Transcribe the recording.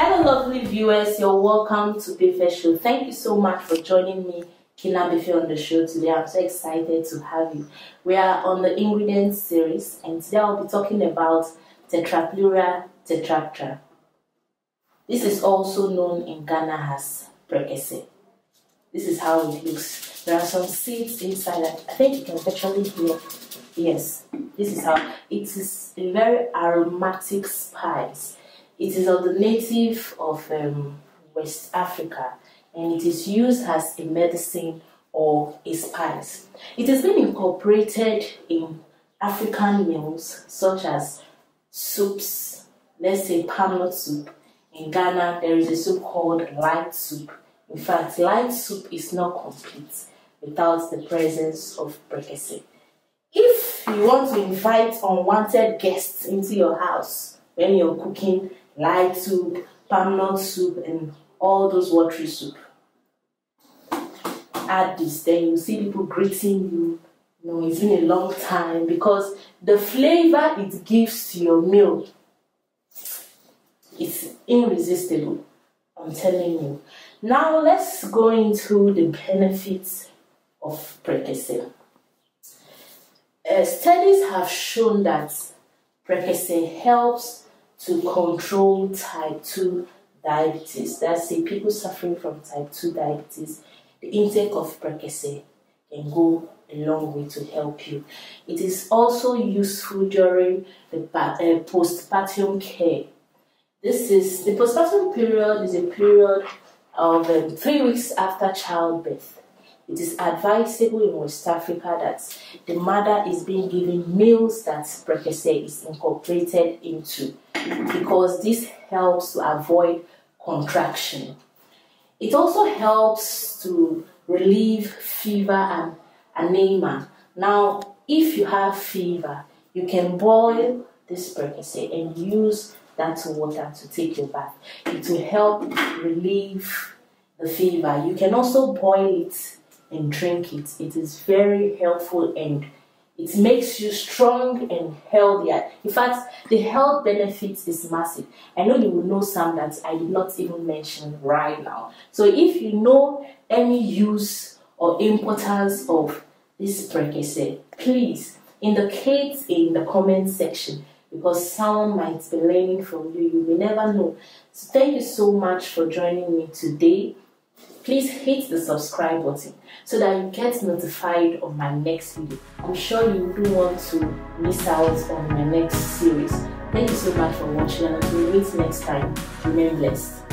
Hello, lovely viewers. You're welcome to Befe Show. Thank you so much for joining me, Kina Befe, on the show today. I'm so excited to have you. We are on the ingredients series, and today I'll be talking about Tetrapleura tetraptera. This is also known in Ghana as prekese. This is how it looks. There are some seeds inside that I think you can actually hear. Yes, this is how it is a very aromatic spice it is of the native of um, West Africa and it is used as a medicine or a spice. It has been incorporated in African meals such as soups, let's say palm nut soup. In Ghana, there is a soup called light soup. In fact, light soup is not complete without the presence of prekese. If you want to invite unwanted guests into your house when you're cooking light soup, palm nut soup, and all those watery soup. Add this, then you see people greeting you. You know, it's been a long time because the flavor it gives to your meal is irresistible. I'm telling you. Now let's go into the benefits of prekese. Uh, studies have shown that prekese helps to control type 2 diabetes. That's it, people suffering from type 2 diabetes, the intake of prekese can go a long way to help you. It is also useful during the uh, postpartum care. This is the postpartum period is a period of um, three weeks after childbirth. It is advisable in West Africa that the mother is being given meals that prekese is incorporated into because this helps to avoid contraction. It also helps to relieve fever and anemia. Now, if you have fever, you can boil this prekese and use that water to take your bath. It will help relieve the fever. You can also boil it and drink it. It is very helpful and it makes you strong and healthier. In fact, the health benefits is massive. I know you will know some that I did not even mention right now. So if you know any use or importance of this prekese, please indicate in the comment section because someone might be learning from you. You may never know. So thank you so much for joining me today please hit the subscribe button so that you get notified of my next video. I'm sure you don't want to miss out on my next series. Thank you so much for watching and until we meet next time, remain blessed.